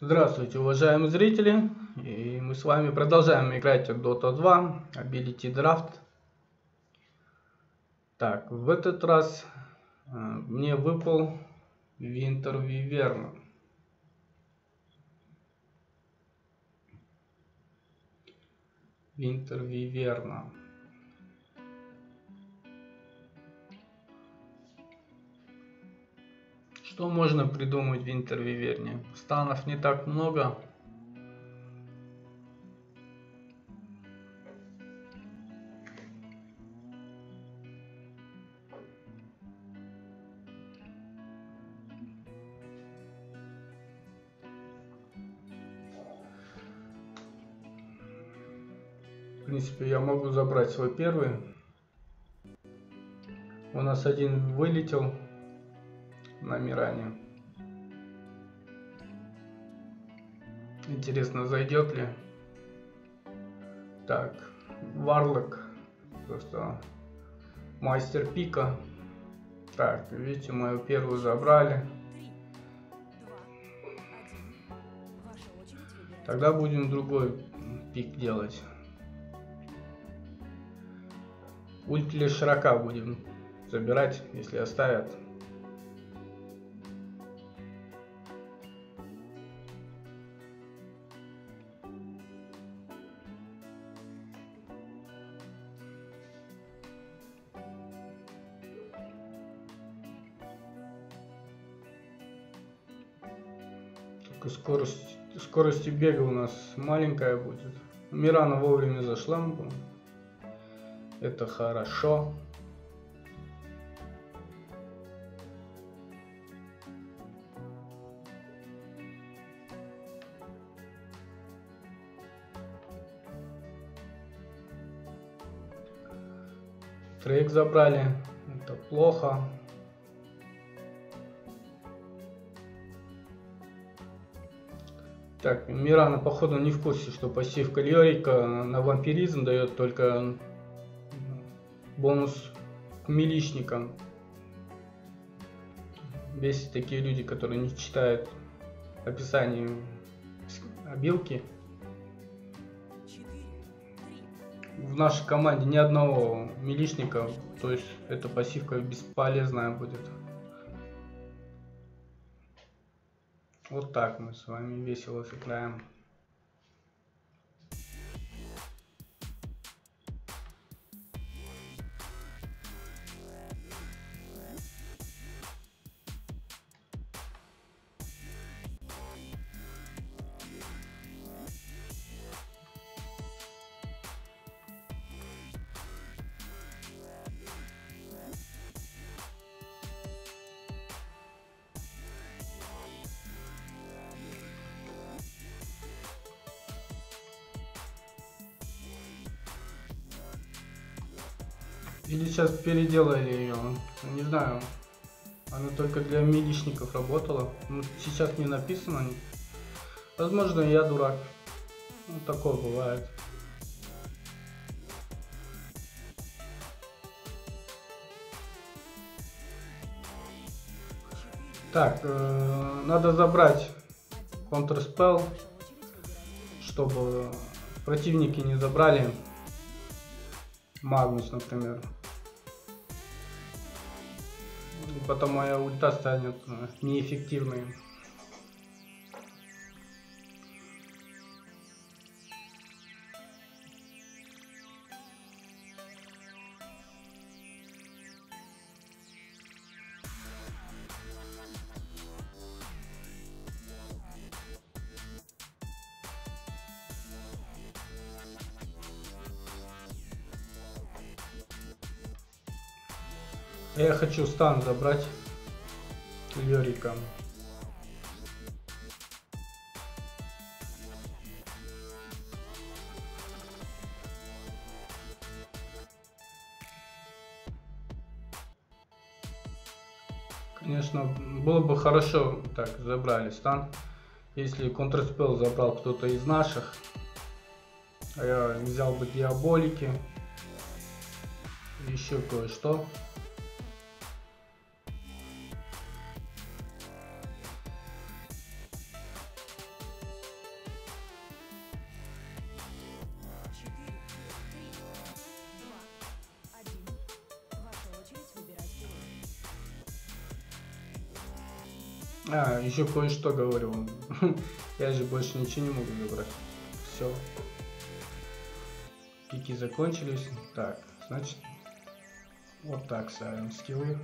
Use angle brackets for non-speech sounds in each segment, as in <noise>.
Здравствуйте, уважаемые зрители! И мы с вами продолжаем играть в Dota 2 Ability Draft. Так, в этот раз э, мне выпал Winter Wyvern. Winter Wyvern. Что можно придумать в Интервиверне? Станов не так много. В принципе, я могу забрать свой первый. У нас один вылетел на Миране. Интересно, зайдет ли? Так, Варлок. Просто мастер пика. Так, видите, мою первую забрали. Тогда будем другой пик делать. Ульт или широка будем забирать, если оставят. Скорость, скорость бега у нас маленькая будет. Мирана вовремя зашла. Это хорошо. Трейк забрали. Это плохо. Так, Мирана, походу, не в курсе, что пассив Кальорика на вампиризм дает только бонус к милишникам. Есть такие люди, которые не читают описание обилки. В нашей команде ни одного милишника, то есть эта пассивка бесполезная будет. Вот так мы с вами весело сыграем. Сейчас переделали ее, не знаю. Она только для милишников работала. Ну, сейчас не написано. Возможно, я дурак. Ну, такое бывает. Так, э, надо забрать Counterspell, чтобы противники не забрали Магнус, например. Потом моя ульта станет э, неэффективной. Хочу стан забрать Лерика. Конечно, было бы хорошо, так, забрали стан. Если контрспел забрал кто-то из наших, а я взял бы диаболики, еще кое-что. Еще кое-что говорю. <laughs> Я же больше ничего не могу забрать. Все. Пики закончились. Так, значит, вот так ставим скиллы.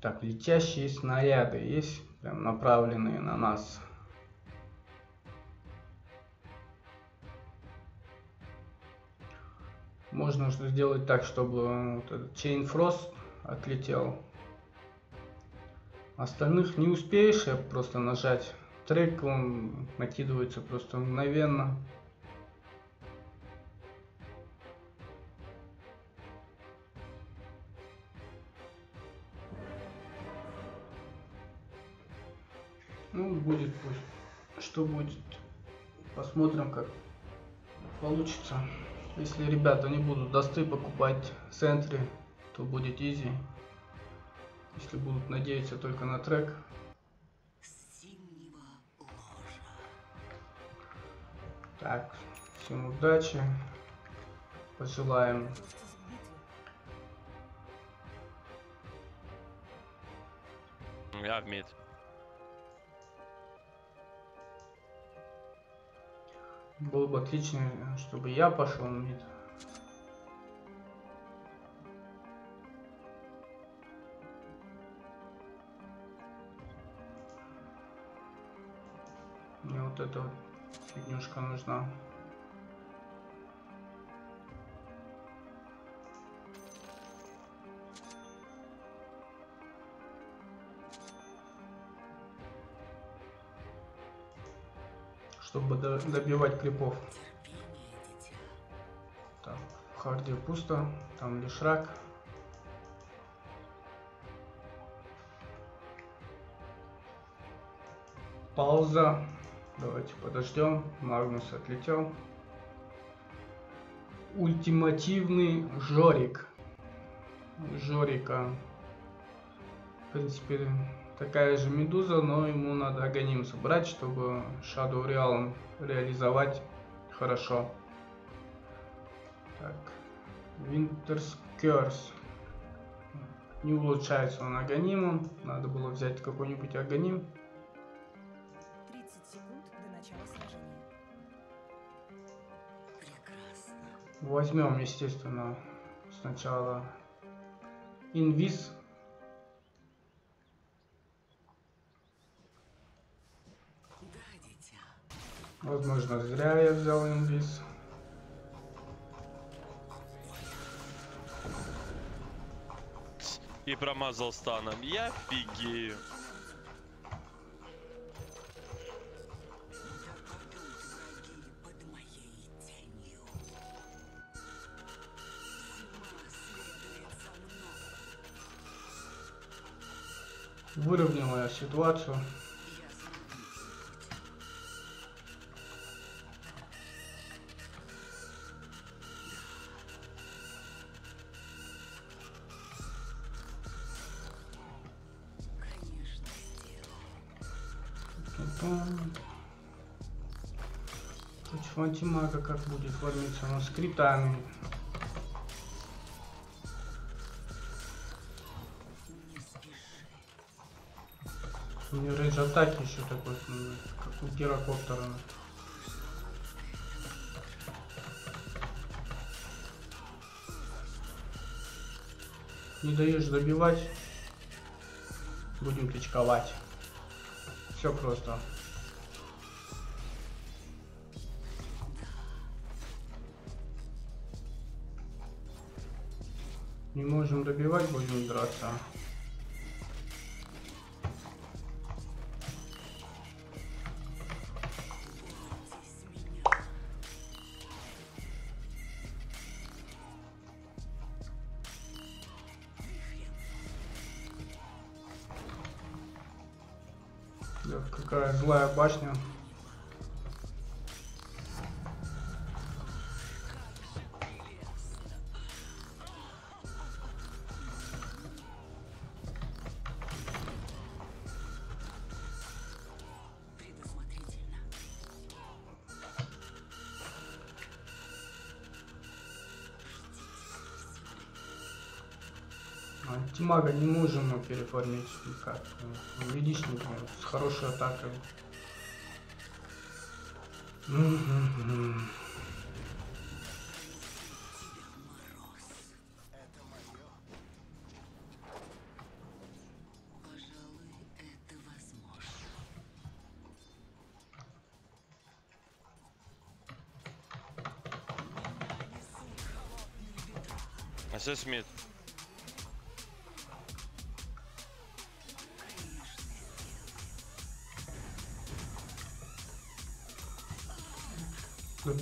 Так, летящие снаряды есть, прям направленные на нас. Можно сделать так, чтобы вот этот Chain Frost отлетел. Остальных не успеешь, я просто нажать трек, он накидывается просто мгновенно. Будет пусть. Что будет? Посмотрим, как получится. Если ребята не будут досты покупать в центре, то будет изи. Если будут надеяться только на трек. Так, всем удачи. Пожелаем Я в мид. Было бы отлично, чтобы я пошел на мид. Мне вот эта фигнюшка нужна. Чтобы до- добивать крипов. Так, в харде пусто, там лишь рак. Пауза. Давайте подождем. Магнус отлетел. Ультимативный Жорик. Жорика. В принципе, такая же медуза, но ему надо агоним собрать, чтобы Shadow Realm реализовать хорошо. Так, Winter's Curse. Не улучшается он агонимом. Надо было взять какой-нибудь агоним. 30 секунд до начала сражения. Возьмем, естественно, сначала инвиз. Возможно, зря я взял инвиз. И промазал станом. Я фигею. Выровняла ситуацию. Антимага как будет формиться? Ну, с критами. У меня рейдж атаки еще такой, как у гирокоптера. Не даешь забивать, будем тычковать. Все просто. Не можем добивать, будем драться. Какая злая башня. Антимага не можем мы переформить никак. Медичник ну, с хорошей атакой. Мгм.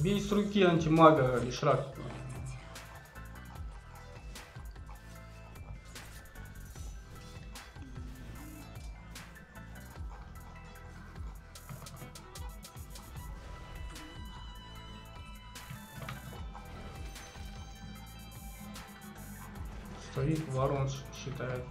Бей с руки антимага и шрак. Стоит ворон считает.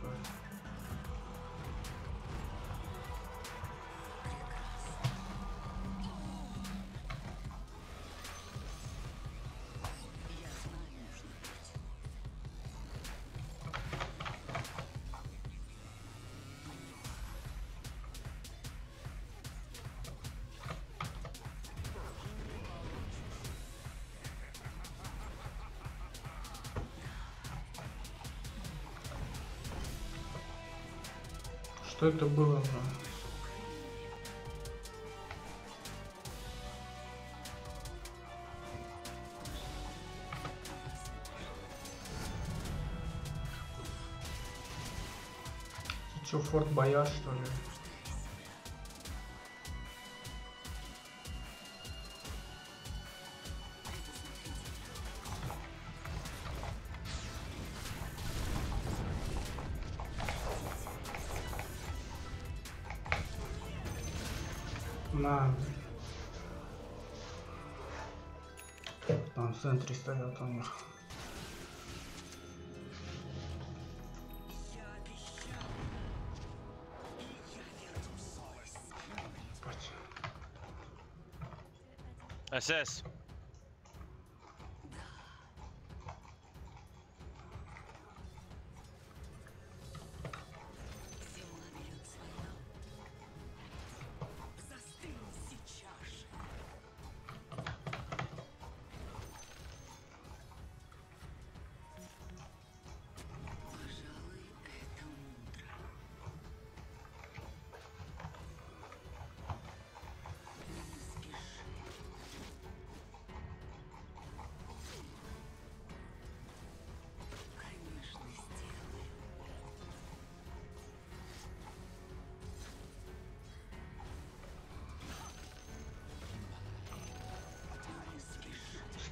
Что это было? чё, Форт Бояж, что ли? Там в центре стоят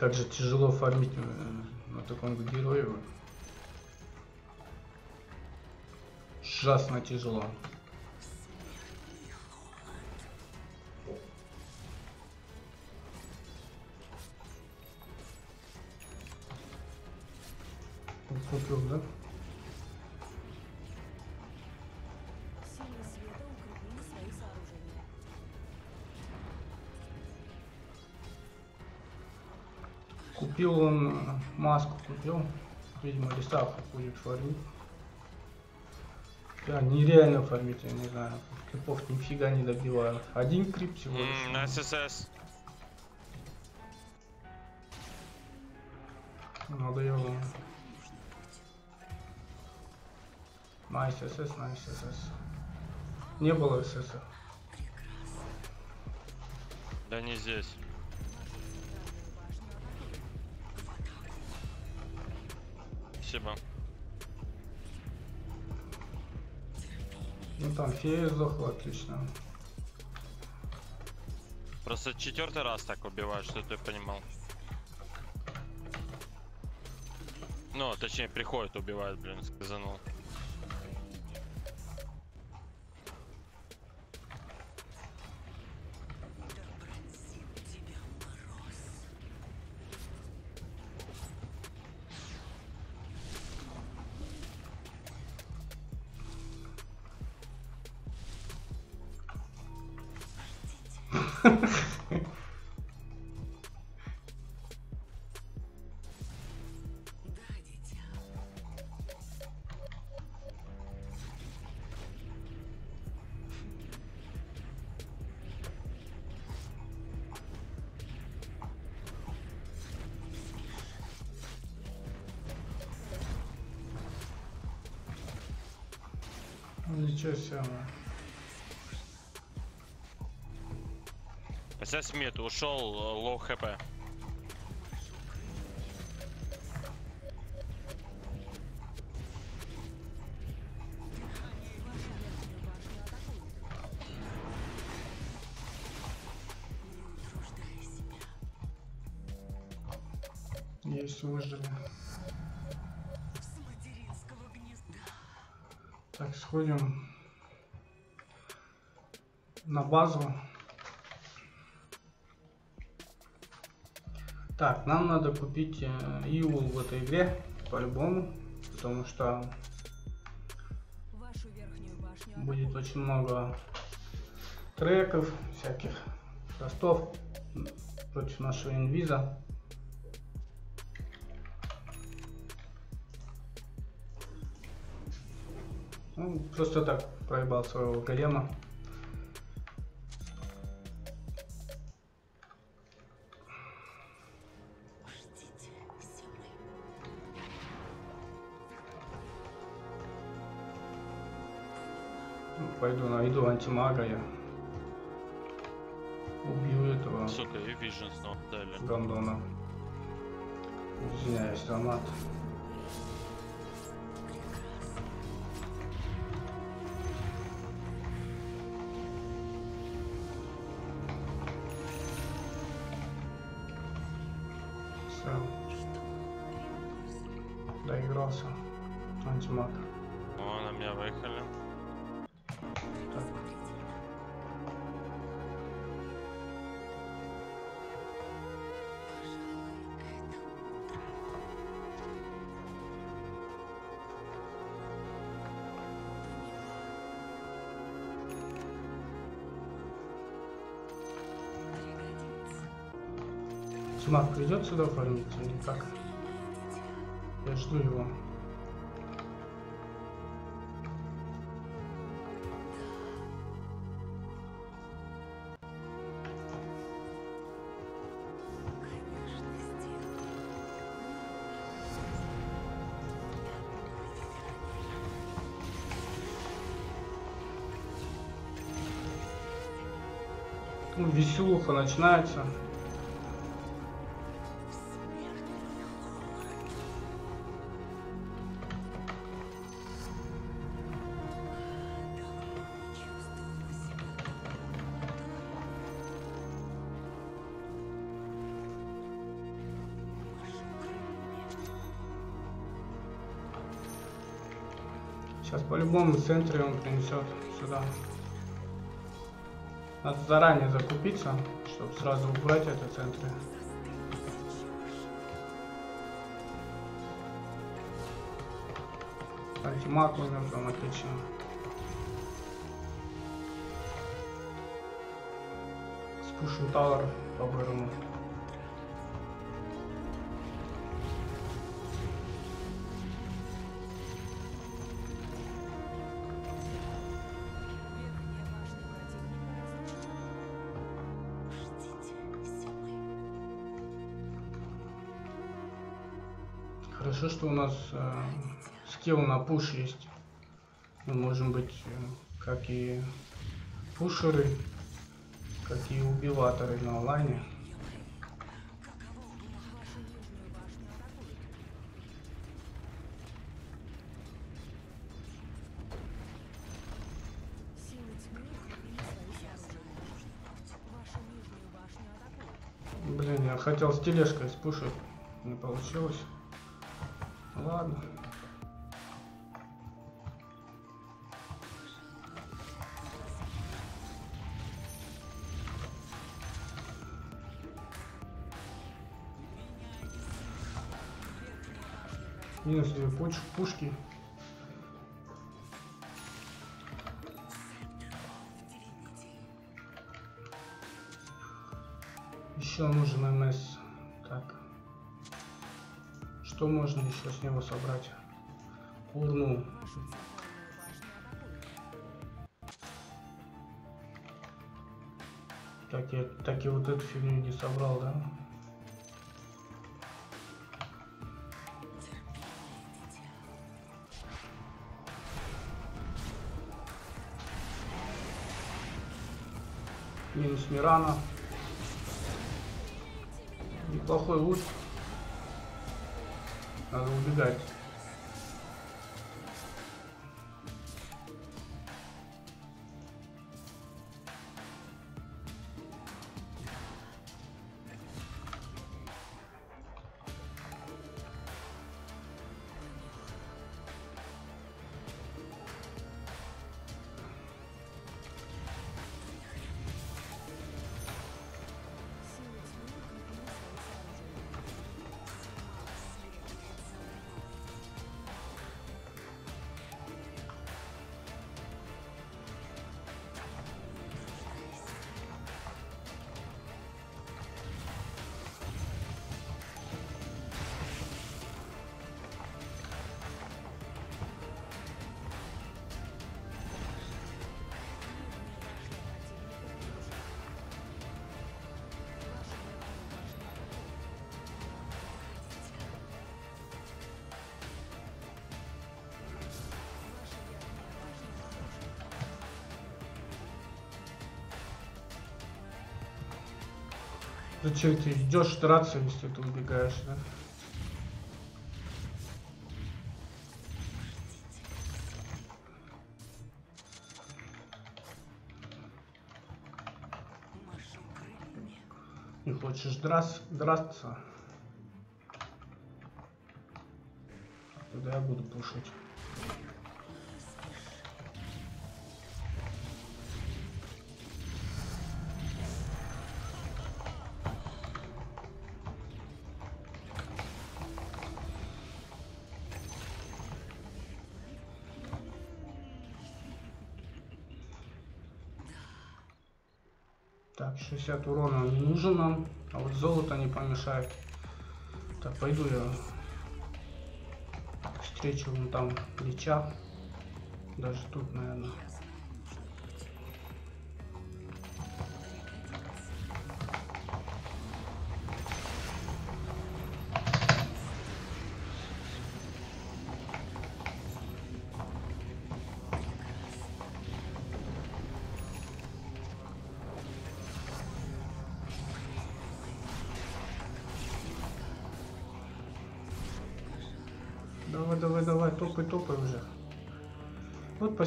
как же тяжело фармить э, на таком герое. Ужасно тяжело. Купил. Видимо, листавка будет фармить. Да, нереально фармить, я не знаю. Крипов нифига не добивают. Один крип всего лишь. М, На ССС. Надо его. Найс СС, найс СС. Не было СС. Да не здесь. Спасибо. Ну там фея сдохла, отлично. Просто четвертый раз так убивают, что ты понимал. Ну, точнее, приходит, убивает, блин, сказанул. Себе. СС мид ушел, э, лоу хп. Не утруждай себя. Есть выжили. С материнского гнезда. Так, сходим на базу. Так, нам надо купить э, Иул в этой игре, по-любому, потому что будет очень много треков, всяких ростов против нашего инвиза. Ну, просто так проебал своего голема. Антимага я. Убью этого Сука, и вижен снова дали. гандона. Извиняюсь за Антимаг придет сюда фармить или как? Я жду его. Ну, веселуха начинается. В центре он принесет сюда. Надо заранее закупиться, чтобы сразу убрать это центре. Антимаг умер, там отлично. Спушим Талор по-бырому. что у нас э, скилл на пуш есть. Мы можем быть э, как и пушеры, как и убиваторы на онлайне. Блин, я хотел с тележкой спушить, не получилось. Ладно. Две пуч- пушки. Еще нужен МС. Что можно еще с него собрать? Урну. Так, я так и вот эту фигню не собрал, да? Минус Мирана. Неплохой лут. Надо убегать. Зачем ты идешь драться, если ты убегаешь, да? Не хочешь драс, драться? Тогда я буду пушить. 60 урона не нужен нам, а вот золото не помешает. Так, пойду я встречу вон там Лича. Даже тут, наверное.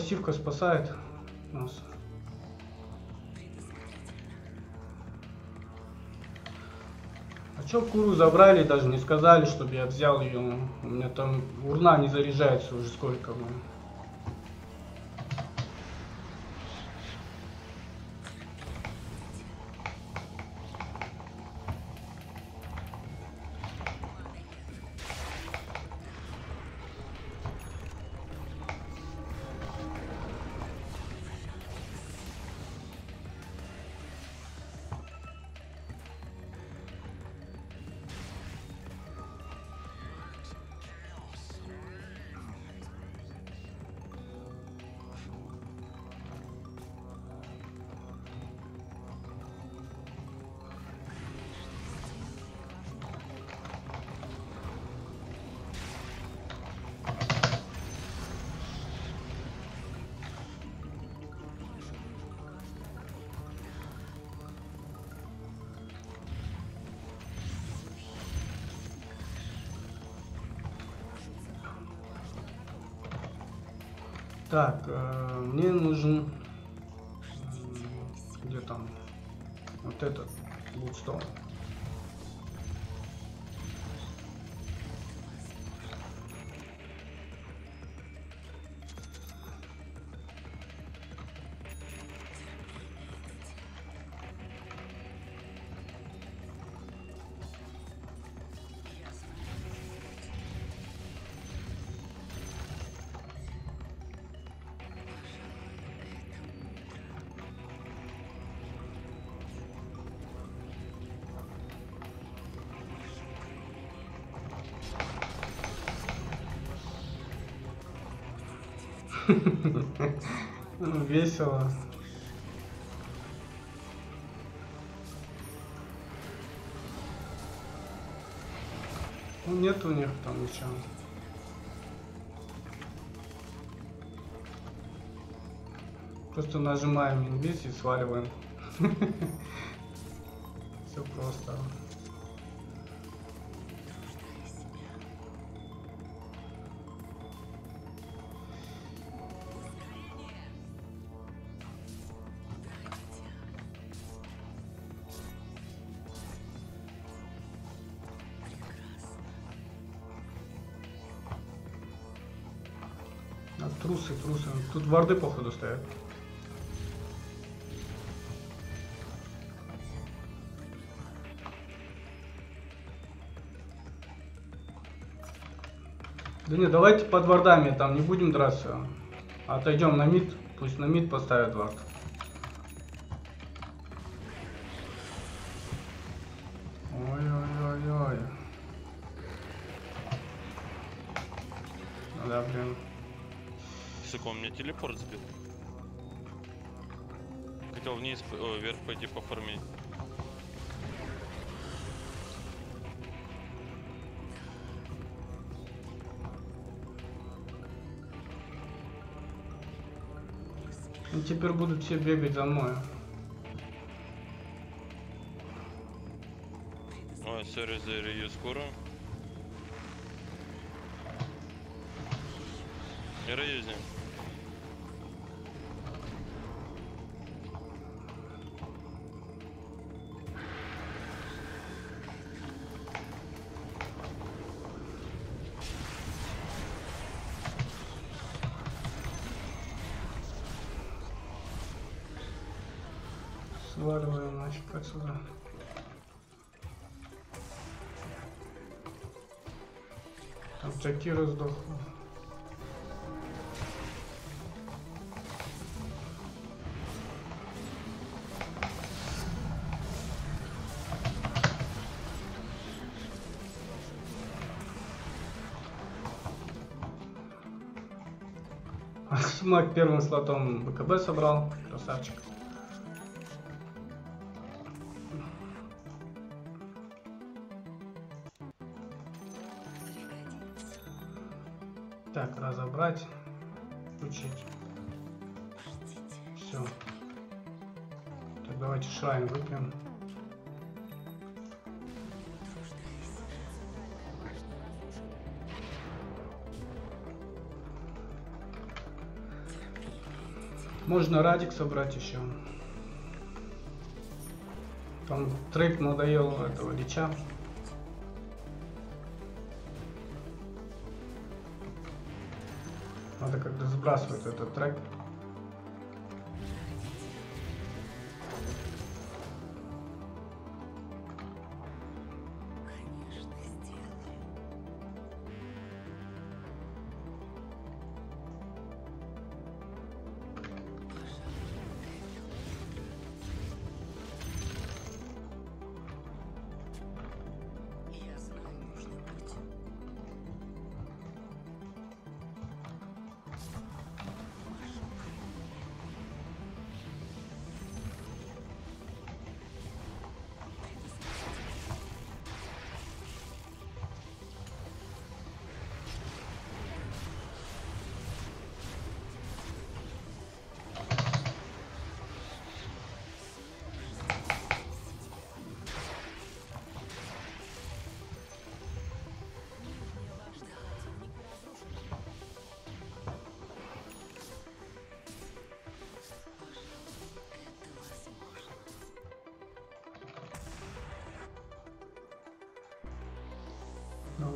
Пассивка спасает нас. А чё куру забрали, даже не сказали, чтобы я взял ее. У меня там урна не заряжается уже сколько. ну. <laughs> Весело. Ну, нет у них там ничего. Просто нажимаем инвиз и сваливаем. <laughs> Все просто. Тут варды походу стоят. Да не, давайте под вардами, там не будем драться. Отойдем на мид, пусть на мид поставят вард. Телепорт сбил. Хотел вниз, о, вверх пойти пофармить. И теперь будут все бегать за мной. Ой, сори за ее скоро. Реюзнем. Сваливаем нафиг отсюда. Там Джакира сдохла. <laughs> Смак первым слотом БКБ собрал. Красавчик. Можно радик собрать еще. Там трек надоел этого лича. Надо как-то сбрасывать этот трек.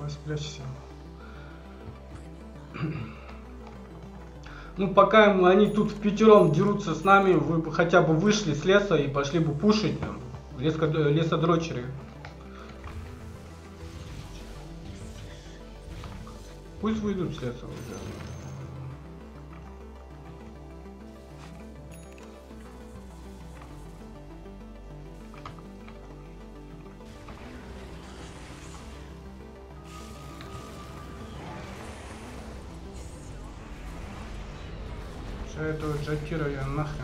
Давай спрячься. Ну, пока они тут в пятером дерутся с нами, вы бы хотя бы вышли с леса и пошли бы пушить там, леско- лесодрочеры. Пусть выйдут с леса уже. Джокиро и Аннах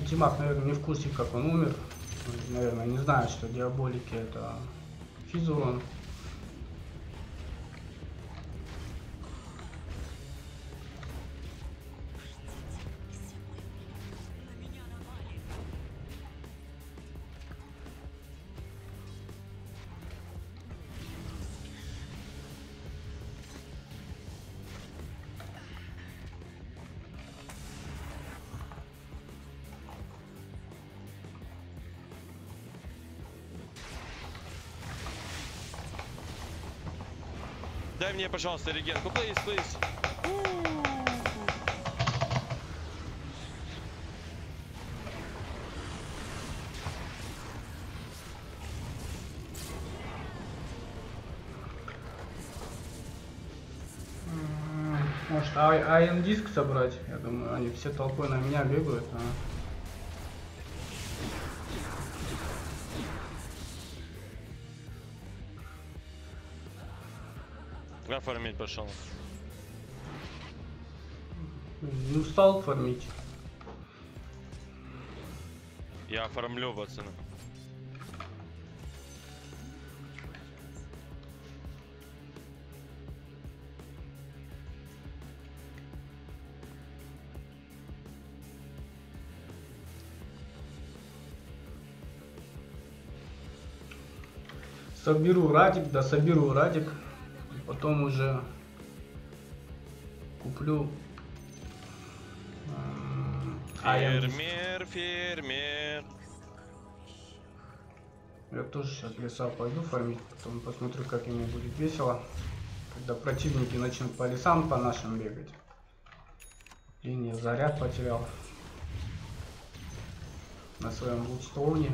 Тимак, наверное, не в курсе, как он умер. Наверное, не знает, что диаболики это физурон. Мне, пожалуйста, регенку, плиз. М, Может, а- Iron диск собрать? Я думаю, они все толпой на меня бегают. а. Пошел. Не устал фармить. Я оформлю, пацаны. Соберу радик, да соберу радик. Потом уже куплю диск. Фермер, фермер. Я тоже сейчас леса пойду фармить, потом посмотрю, как ему будет весело, когда противники начнут по лесам по нашим бегать. Линия заряд потерял на своем бутстоуне.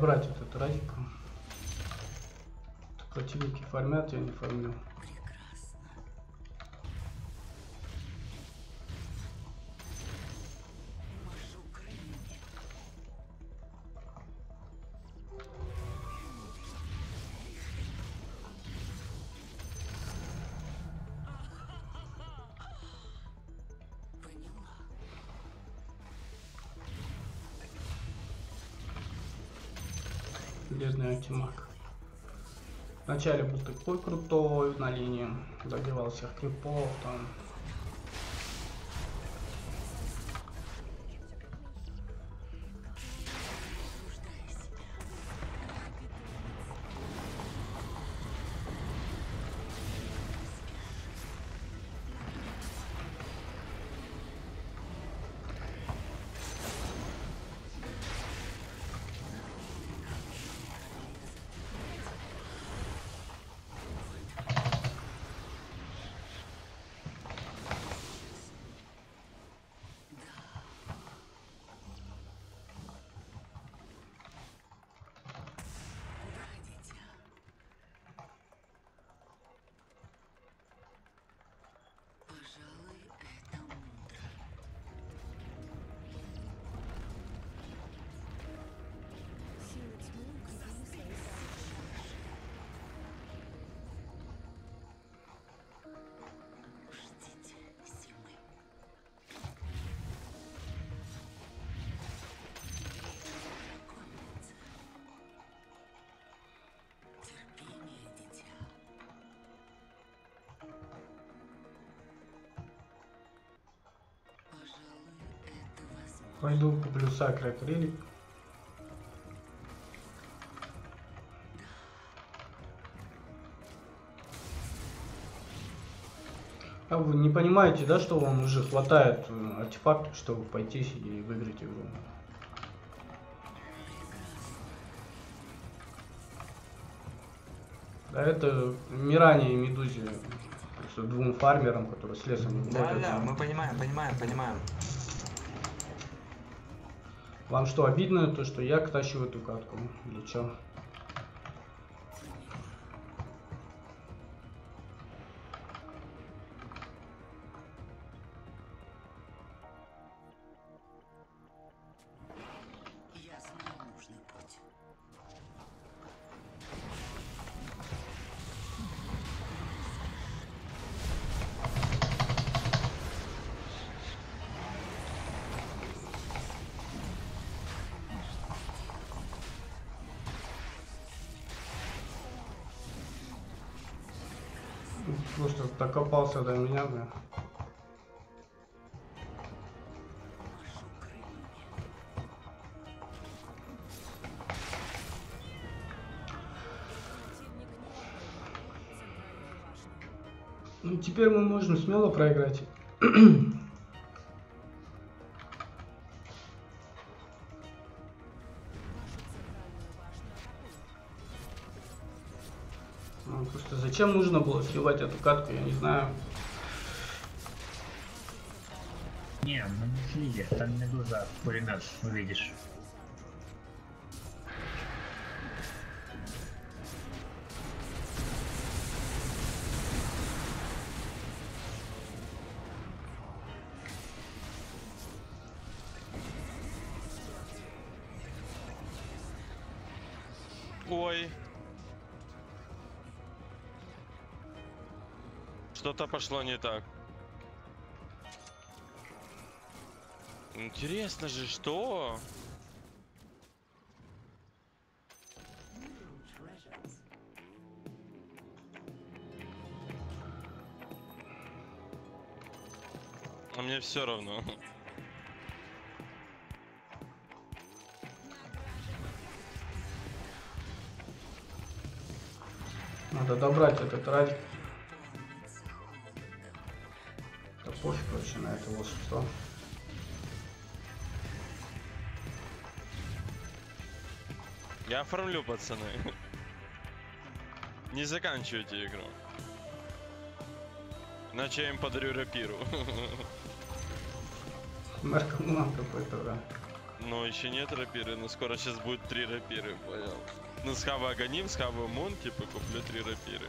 Надо добрать этот радик. Противники фармят, я не фармлю. Антимаг. Вначале был такой крутой на линии, добивал всех крипов там. Пойду куплю сакрет релик. А вы не понимаете, да, что вам уже хватает э, артефактов, чтобы пойти и выиграть игру? Да это Миране и Медузе, просто двум фармерам, которые с лесом Да, да, мы понимаем, понимаем, понимаем. Вам что, обидно то, что я тащу эту катку? Или чё? Просто докопался до меня, крыльями. Ну, теперь мы можем смело проиграть. <clears throat> зачем нужно было сливать эту катку, я не знаю. Не, мы не слили, там медуза, пулемет, увидишь. Что-то пошло не так. Интересно же, что? А мне все равно. Надо добрать этот радик. Пофиг вообще на это волшебство. Я оформлю, пацаны. Не заканчивайте игру. Иначе я им подарю рапиру. Наркоман какой-то, да. Но еще нет рапиры, но скоро сейчас будет три рапиры, понял? Ну, с Хава Аганим, с Хава Мун, типа, куплю три рапиры.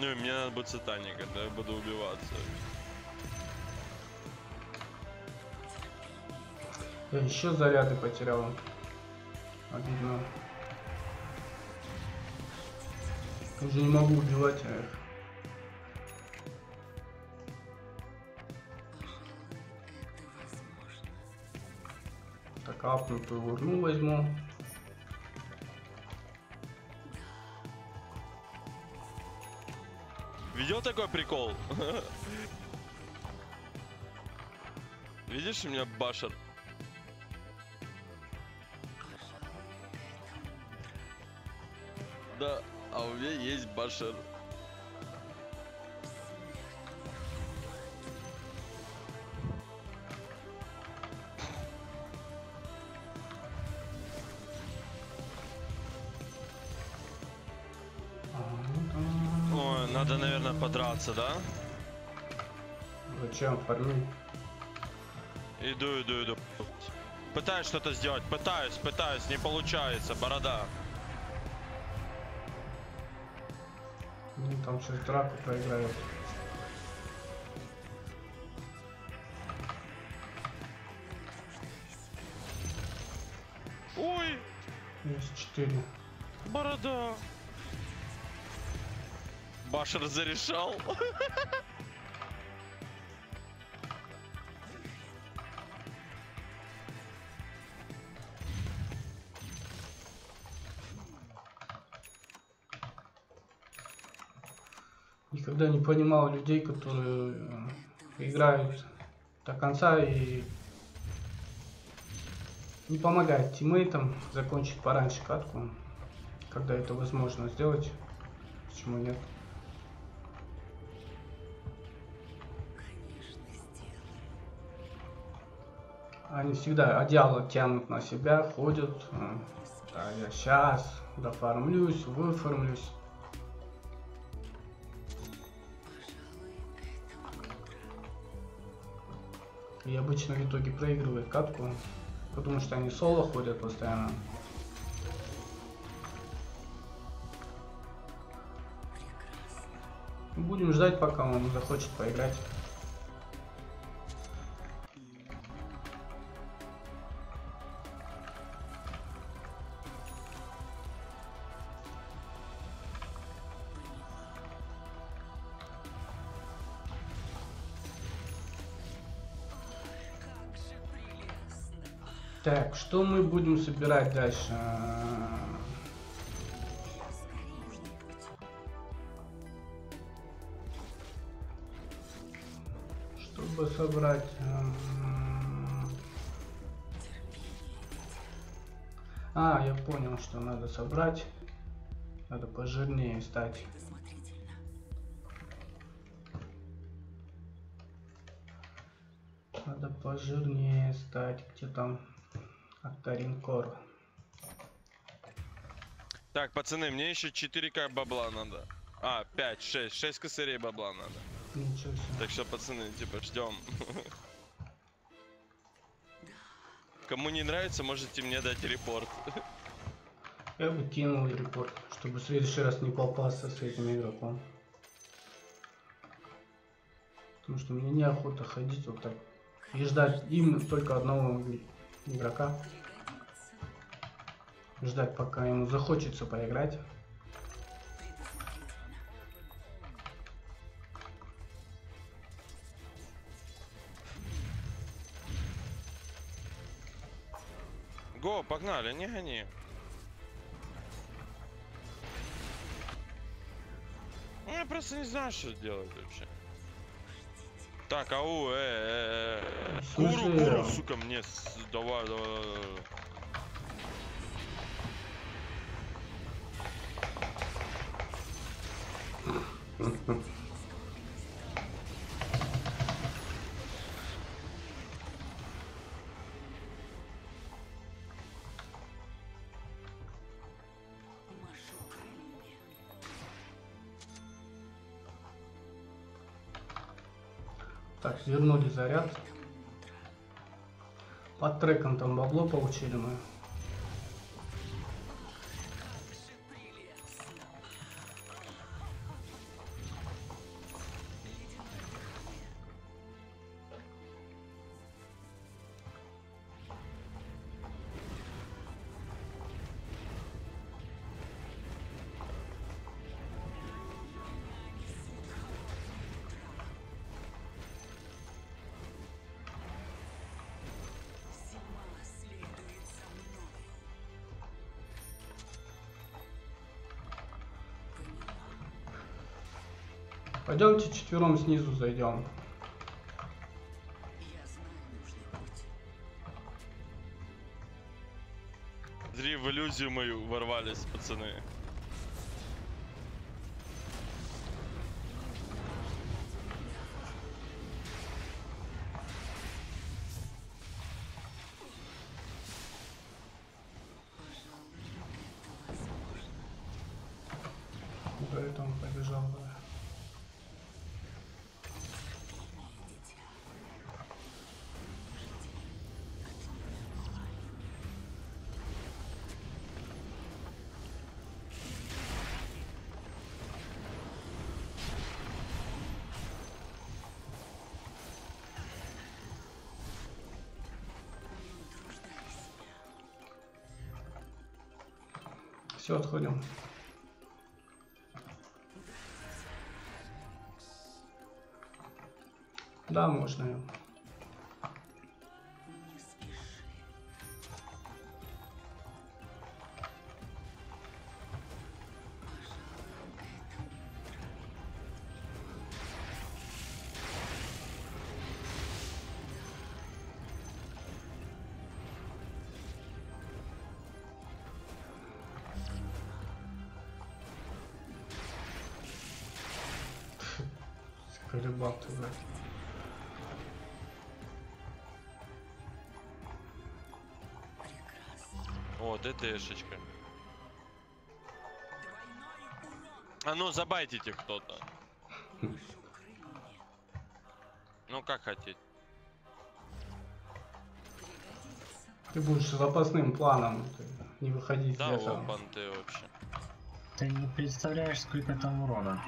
Ну, мне надо будет сатаника, когда я буду убиваться. Я еще заряды потерял. Обидно. Уже не могу убивать а их. Возможно. Так, апнутую урну возьму. Видел такой прикол? Видишь, у меня башер? Да, а у меня есть башер. Подраться, да? Зачем фармить? Иду, иду, иду. Пытаюсь что-то сделать, пытаюсь, пытаюсь, не получается, борода. Ну, там сейчас драку проиграют. Ой, Есть 4. Башер зарешал. Никогда не понимал людей, которые э, играют до конца и не помогает тиммейтам закончить пораньше катку, когда это возможно сделать. Почему нет? Они всегда одеяло тянут на себя, ходят. э, А я сейчас дофармлюсь, выформлюсь. И обычно в итоге проигрывает катку, потому что они соло ходят постоянно. Будем ждать, пока он захочет поиграть. Так, что мы будем собирать дальше? Чтобы собрать... эм, А, я понял, что надо собрать. Надо пожирнее стать. Надо пожирнее стать. Где там Актаринкор? Так, пацаны, мне еще 4к бабла надо. А, 5, 6, 6 косарей бабла надо. Ничего себе. Так что, пацаны, типа, ждем. Кому не нравится, можете мне дать репорт. Я бы кинул репорт, чтобы в следующий раз не попасться с этим игроком. Потому что мне неохота ходить вот так и ждать им только одного игрока. Ждать, пока ему захочется поиграть. Го, погнали, не гони. Ну, я просто не знаю, что делать вообще. Так, ау, э, э, э. В Куру, куру, сука, мне, давай, давай, давай, вернули заряд. Под треком там бабло получили мы. Пойдемте четвером снизу зайдем. Зри в иллюзию мою ворвались, пацаны. Все, отходим. Да, можно. Ты, блядь. О, ДТшечка. А ну, забайтите кто-то. Ну, как хотите. Ты будешь запасным планом не выходить Да, опан ты вообще. Ты не представляешь, сколько там урона.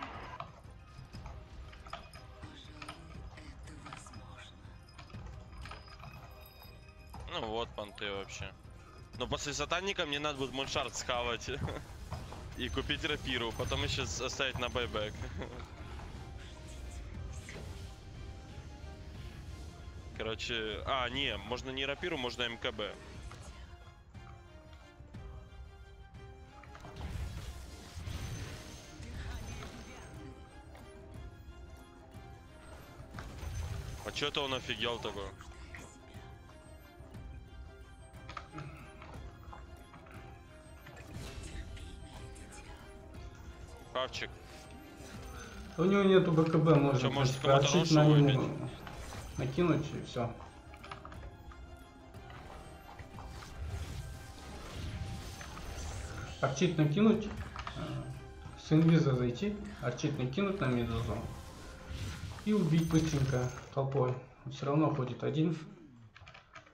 Понты вообще. Но после сатанника мне надо будет муншарт схавать. <laughs> И купить рапиру, потом еще оставить на байбек. <laughs> Короче, а, не, можно не рапиру, можно МКБ. А чё это он офигел такой? Хавчик. У него нету БКБ, может, кому-то отшить рошу на него, накинуть и все. Арчит накинуть, э, с инвиза зайти, арчит накинуть на медузу и убить быстренько толпой. Все равно ходит один.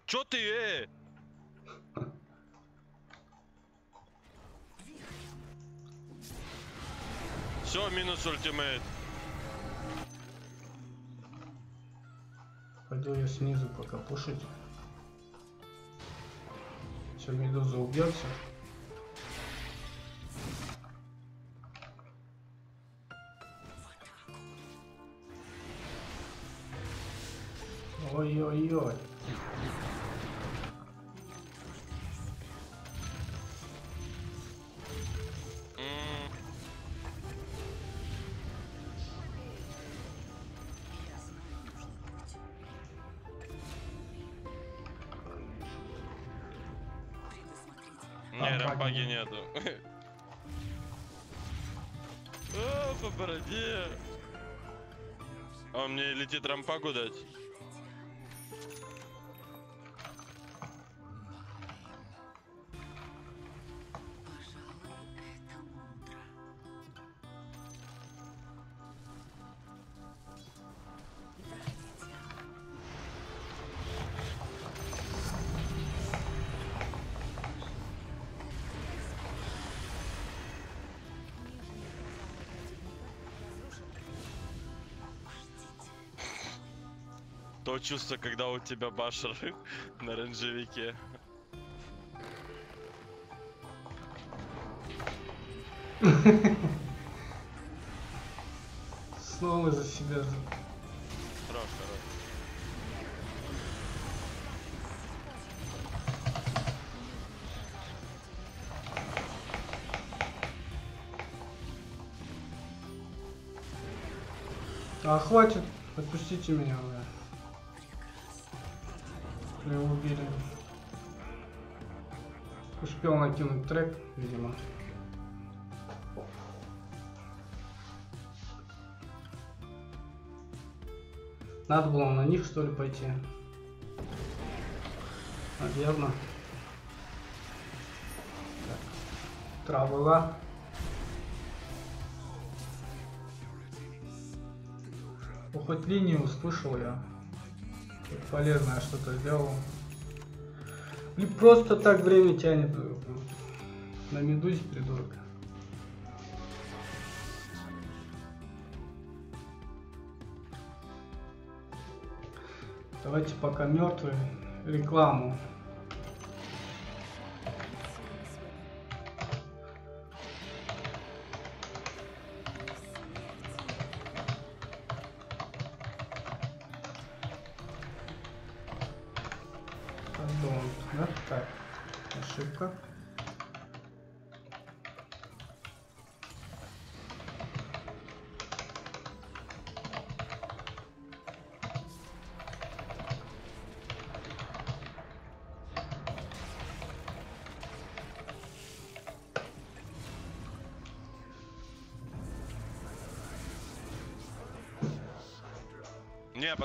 Чё ты, э? Все, минус ультимейт. Пойду я снизу пока пушить. Все, медуза убьется. Ой-ой-ой. Не, Рампаги рампаги нет. нету. О, по бороде. А он мне летит рампагу дать? Чувство, когда у тебя башер <laughs> на ренжевике. Снова за себя. Хорош, хорош. А хватит, отпустите меня уже. Успел накинуть трек, видимо. Надо было на них что ли пойти? Наверно. Так. Травыла. Ну, хоть линию услышал я. Полезное что-то сделал. Или просто так время тянет. э, На медузе придурок. Давайте пока мертвые рекламу.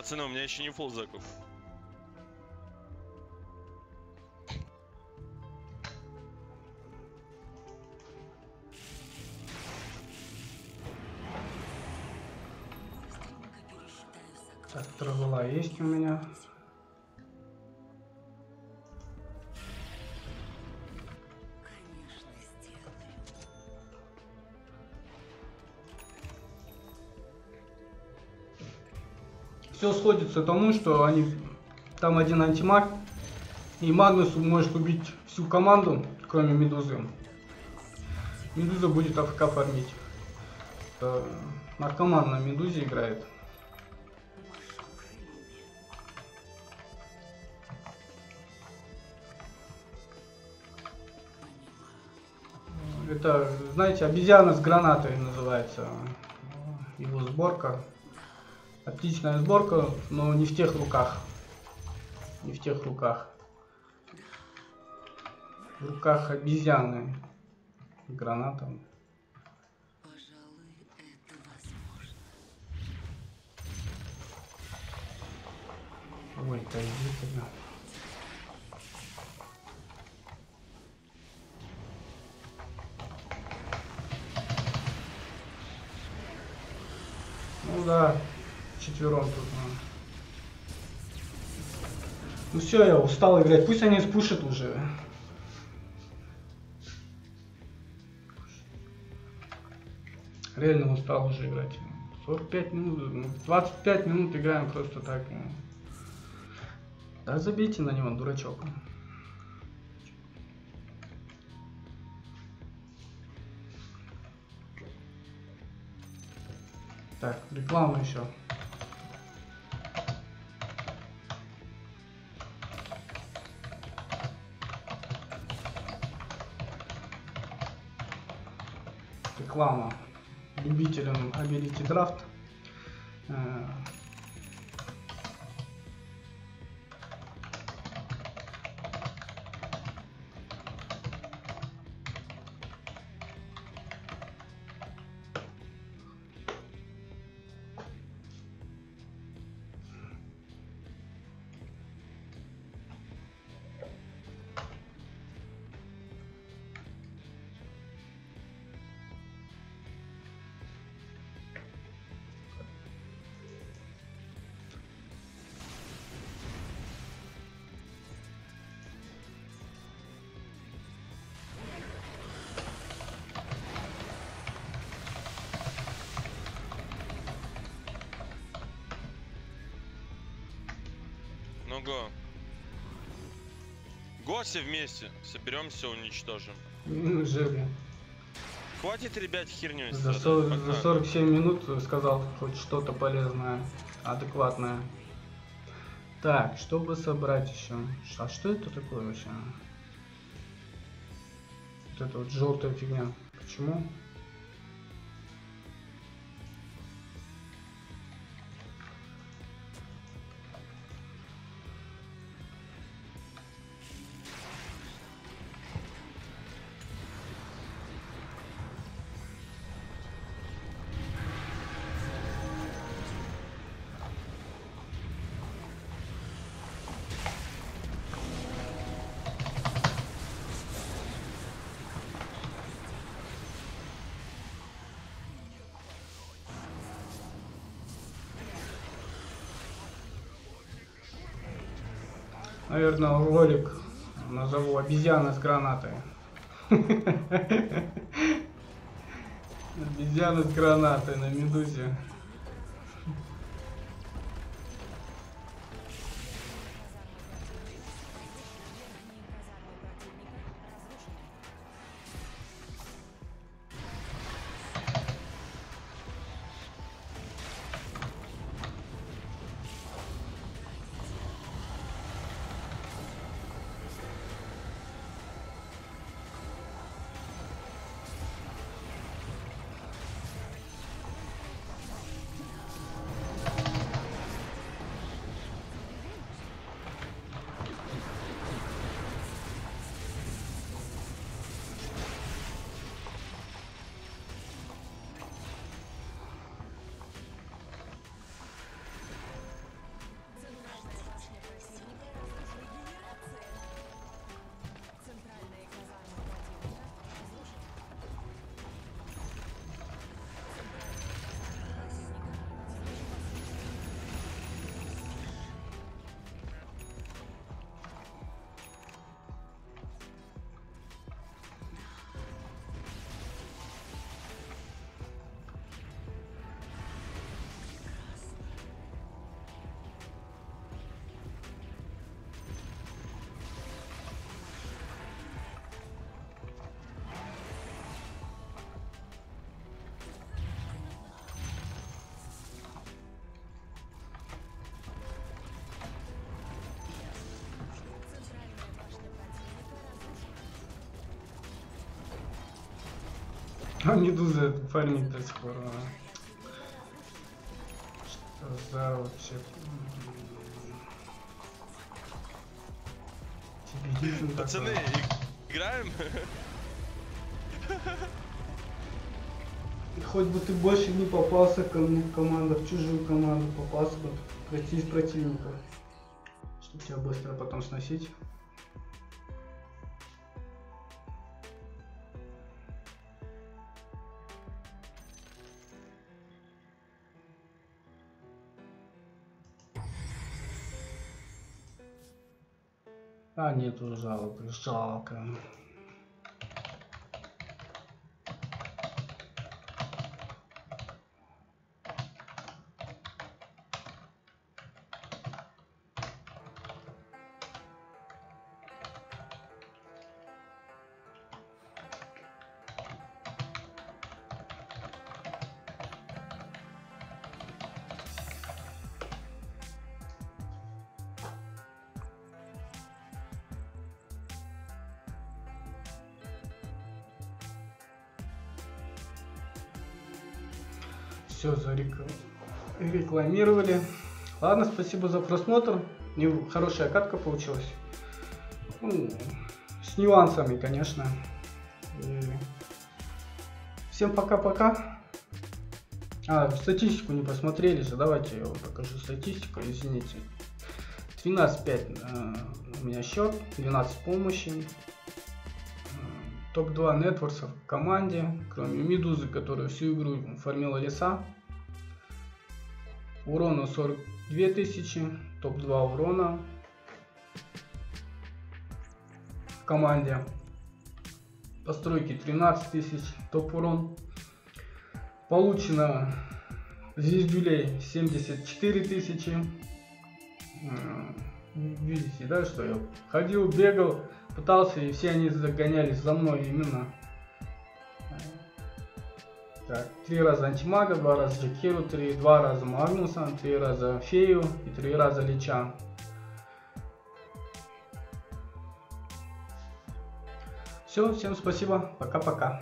Пацаны, у меня еще не фул закуп. Так, травела есть у меня. Все сходится к тому, что они там один антимаг, и Магнус может убить всю команду, кроме Медузы. Медуза будет АФК фармить. Это наркоман на Медузе играет. Это, знаете, обезьяна с гранатой называется его сборка. Отличная сборка, но не в тех руках. Не в тех руках. В руках обезьяны. Возможно. Ой, да иди бля. Ну да, четвером тут. ну. Ну все, я устал играть. Пусть они спушат уже. Реально устал уже играть. 45 минут, ну, 25 минут играем просто так. ну. Да забейте на него, дурачок. Так, рекламу еще. Реклама любителям Ability Draft. Ну го. Го все вместе. Соберемся, уничтожим. ну, Жили. Хватит, ребят, херню За, страдать, со- за погнали. 47 минут сказал хоть что-то полезное, адекватное. Так, чтобы собрать еще. А что это такое вообще? Вот это вот желтая фигня. Почему? Наверное, ролик назову обезьяна с гранатой. <laughs> Обезьяна с гранатой на медузе. А медуза фармит до сих пор. а. Что за вообще? Пацаны, играем? И Хоть бы ты больше не попался ко мне в команду, в чужую команду попался бы пройти из противника. Чтобы тебя быстро потом сносить. А, нету жалоб, жалко. Зарекламировали. Ладно, спасибо за просмотр. Хорошая катка получилась. Ну, с нюансами, конечно. Всем пока-пока. А, статистику не посмотрели же. Давайте я вам покажу статистику, извините. 13-5 э, у меня счет, 12 помощи. Э, Топ-2 нетворсов в команде, кроме Медузы, которая всю игру фармила леса. Урона 42 тысячи, топ-2 урона в команде. Постройки 13 тысяч, топ урон. Получено звездюлей 74 тысячи. Видите, да, что я ходил, бегал, пытался, и все они загонялись за мной именно. Так, три раза антимага, два раза Джекиру, три, два раза Магнуса, три раза Фею и три раза Лича. Все, всем спасибо, пока-пока.